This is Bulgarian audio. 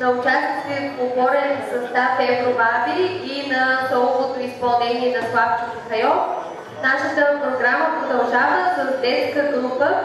на участниците в опорен състав Евробаби и на соловото изпълнение на Славчо Хайо. Нашата програма продължава с детска група,